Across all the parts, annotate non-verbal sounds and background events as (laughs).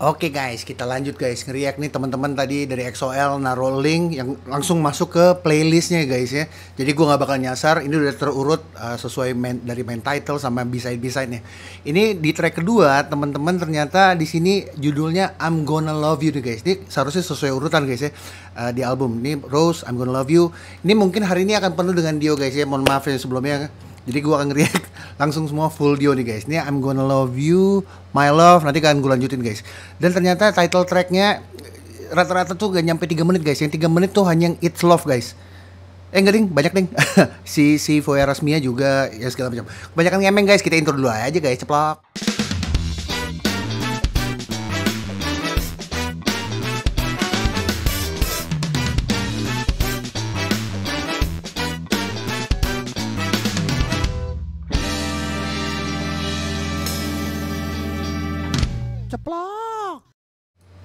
Oke guys, kita lanjut guys ngeriak nih teman-teman tadi dari XOL naruh link yang langsung masuk ke playlistnya guys ya. Jadi gua nggak bakal nyasar, ini udah terurut uh, sesuai main, dari main title sama beside beside nya. Ini di track kedua teman-teman ternyata di sini judulnya I'm Gonna Love You nih guys. Ini seharusnya sesuai urutan guys ya uh, di album. Ini Rose I'm Gonna Love You. Ini mungkin hari ini akan penuh dengan Dio guys ya. Mohon maaf ya sebelumnya. Jadi gua akan react (laughs) langsung semua full Dio nih guys. Ini I'm Gonna Love You, My Love, nanti akan gue lanjutin guys. Dan ternyata title tracknya rata-rata tuh gak nyampe 3 menit guys. Yang 3 menit tuh hanya yang It's Love guys. Eh enggak ding, banyak ding. (laughs) si si Foya Rasmia juga ya segala macam. Kebanyakan ngemeng guys, kita intro dulu aja guys, ceplok. Ceplok.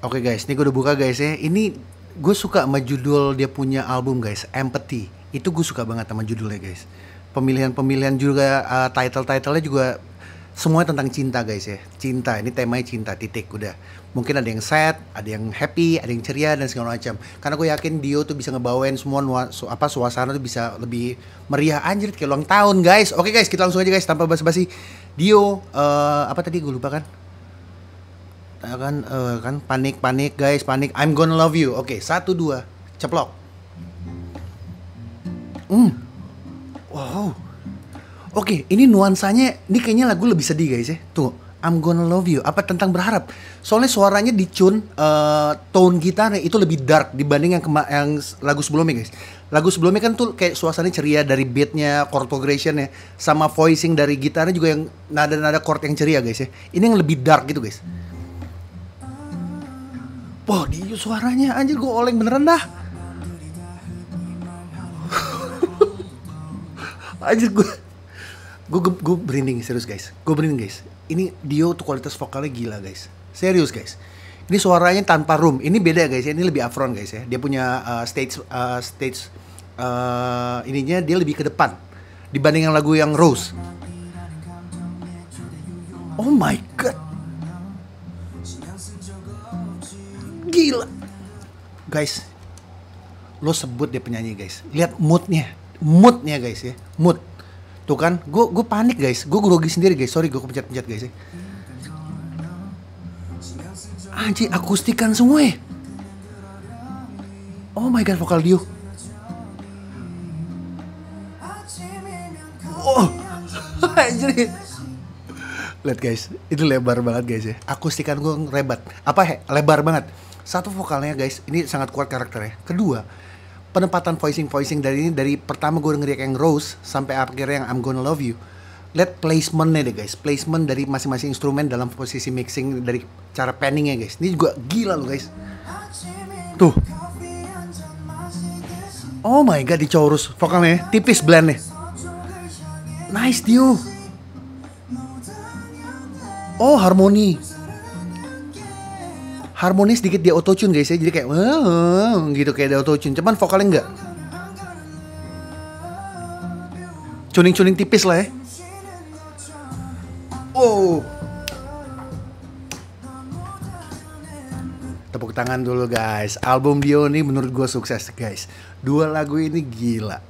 Oke guys, ini gue udah buka guys ya. Ini gue suka sama judul dia punya album guys, Empathy. Itu gue suka banget sama judulnya guys. Pemilihan-pemilihan juga uh, title-titlenya juga semuanya tentang cinta guys ya. Cinta, ini temanya cinta titik udah. Mungkin ada yang sad, ada yang happy, ada yang ceria dan segala macam. Karena gue yakin Dio tuh bisa ngebawain semua su, apa suasana tuh bisa lebih meriah anjir kayak ulang tahun guys. Oke guys, kita langsung aja guys tanpa basa-basi. Dio uh, apa tadi gue lupa kan? Ya kan uh, kan panik panik guys panik. I'm gonna love you. Oke satu dua. Ceplok. Hmm. Wow. Oke ini nuansanya ini kayaknya lagu lebih sedih guys ya. Tuh I'm gonna love you. Apa tentang berharap? Soalnya suaranya di tune uh, tone gitarnya itu lebih dark dibanding yang kema yang lagu sebelumnya guys. Lagu sebelumnya kan tuh kayak suasananya ceria dari beatnya chord progressionnya sama voicing dari gitarnya juga yang nada-nada chord yang ceria guys ya. Ini yang lebih dark gitu guys Wah, dia suaranya anjir gue oleng beneran dah. (laughs) anjir gue gue berinding serius guys. Gue berinding guys. Ini Dio tuh kualitas vokalnya gila guys. Serius guys. Ini suaranya tanpa room. Ini beda guys ya. Ini lebih upfront guys ya. Dia punya uh, stage uh, stage uh, ininya dia lebih ke depan dibanding yang lagu yang Rose. Oh my Guys, lo sebut dia penyanyi guys. Lihat moodnya, moodnya guys ya, mood. Tuh kan, gue gue panik guys, gue grogi sendiri guys. Sorry gue kepencet-pencet guys ya. Anjir, akustikan semua ya. Oh my god, vokal Dio. Oh, (laughs) anjir. Lihat guys, itu lebar banget guys ya. Akustikan gue rebat. Apa he? Lebar banget. Satu vokalnya guys, ini sangat kuat karakternya. Kedua, penempatan voicing voicing dari ini dari pertama gue ngeriak yang Rose sampai akhirnya yang I'm Gonna Love You. Lihat placementnya deh guys, placement dari masing-masing instrumen dalam posisi mixing dari cara panningnya guys. Ini juga gila loh guys. Tuh. Oh my god, di chorus vokalnya tipis blendnya. Nice Dio. Oh harmoni Harmoni sedikit dia auto tune guys ya. Jadi kayak gitu kayak dia auto tune Cuman vokalnya enggak. Tuning-tuning tipis lah ya. Oh. Tepuk tangan dulu guys. Album Dio ini menurut gue sukses guys. Dua lagu ini gila.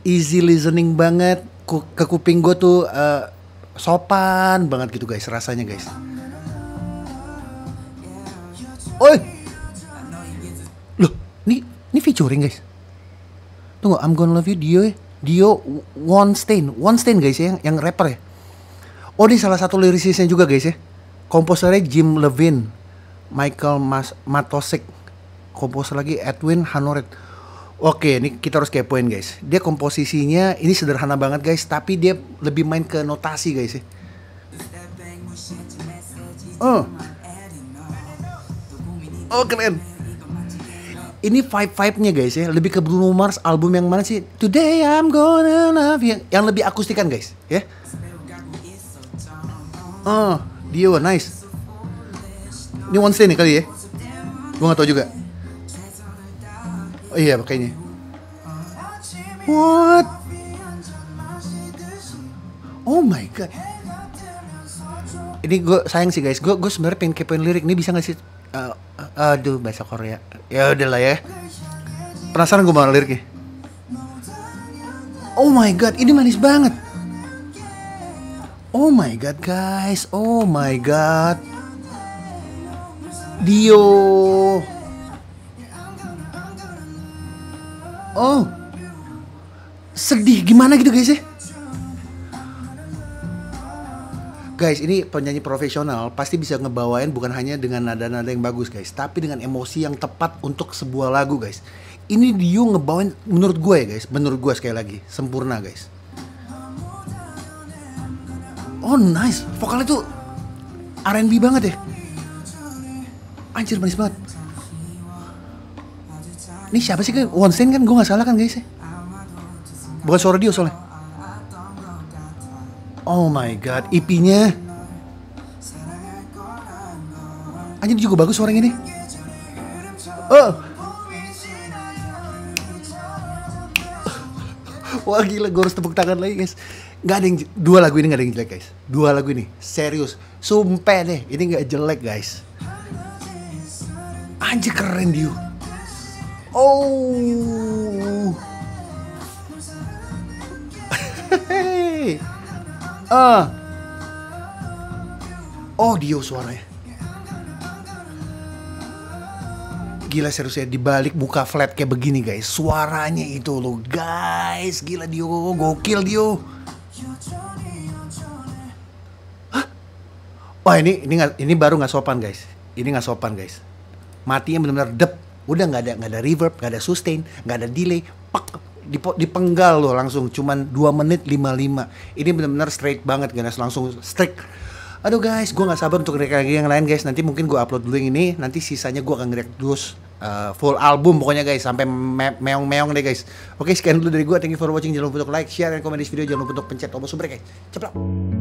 Easy listening banget. Ke kuping gue tuh uh, sopan banget gitu guys rasanya guys. Oi. Loh, ini ini featuring guys. Tunggu, I'm gonna love you Dio ya. Dio One Stain, One Stain guys ya, yang, yang rapper ya. Oh, ini salah satu lirikisnya juga guys ya. Komposernya Jim Levine, Michael Mas Matosik, komposer lagi Edwin Hanoret. Oke, ini kita harus kepoin guys. Dia komposisinya ini sederhana banget guys, tapi dia lebih main ke notasi guys ya. Oh. Oh keren. Ini vibe-vibe-nya guys ya, lebih ke Bruno Mars album yang mana sih? Today I'm gonna love you. Yang lebih akustikan guys, ya. Oh, Dio, nice. Ini one stand nih kali ya? Gue gak tau juga. Oh iya pakainya. What? Oh my god. ini gue sayang sih guys gue gue sebenarnya pengen kepoin lirik ini bisa gak sih Uh, uh, aduh bahasa Korea. Ya udah lah ya. Penasaran gue sama liriknya. Oh my god ini manis banget. Oh my god guys. Oh my god. Dio. Oh. Sedih gimana gitu guys ya Guys, ini penyanyi profesional pasti bisa ngebawain bukan hanya dengan nada-nada yang bagus guys, tapi dengan emosi yang tepat untuk sebuah lagu guys. Ini Dio ngebawain menurut gue ya guys, menurut gue sekali lagi sempurna guys. Oh nice, vokalnya tuh R&B banget ya. Anjir manis banget. Ini siapa sih kan? Wonstein kan gue gak salah kan guys ya? Bukan suara Dio soalnya. Oh my god, IP-nya. Anjir juga bagus suaranya ini. Oh. (laughs) Wah gila, gue harus tepuk tangan lagi guys. Gak ada yang dua lagu ini gak ada yang jelek guys. Dua lagu ini serius, sumpah deh, ini gak jelek guys. Anjir keren dia. Oh. (laughs) Hehehe. Ah. Oh, Dio suaranya. Gila serius ya dibalik muka flat kayak begini guys. Suaranya itu loh guys. Gila Dio, gokil Dio. Hah? Wah ini ini gak, ini baru nggak sopan guys. Ini nggak sopan guys. Matinya benar-benar dep. Udah nggak ada nggak ada reverb, nggak ada sustain, nggak ada delay. Pak dipenggal loh langsung cuman 2 menit 55 ini benar-benar straight banget guys. Langsung strict. Aduh guys gue nggak sabar untuk react lagi yang lain guys. Nanti mungkin gue upload dulu yang ini. Nanti sisanya gue akan react terus uh, full album pokoknya guys. Sampai me meong-meong deh guys. Oke sekian dulu dari gue thank you for watching. Jangan lupa untuk like share dan komen di video. Jangan lupa untuk pencet tombol super guys. Ceplok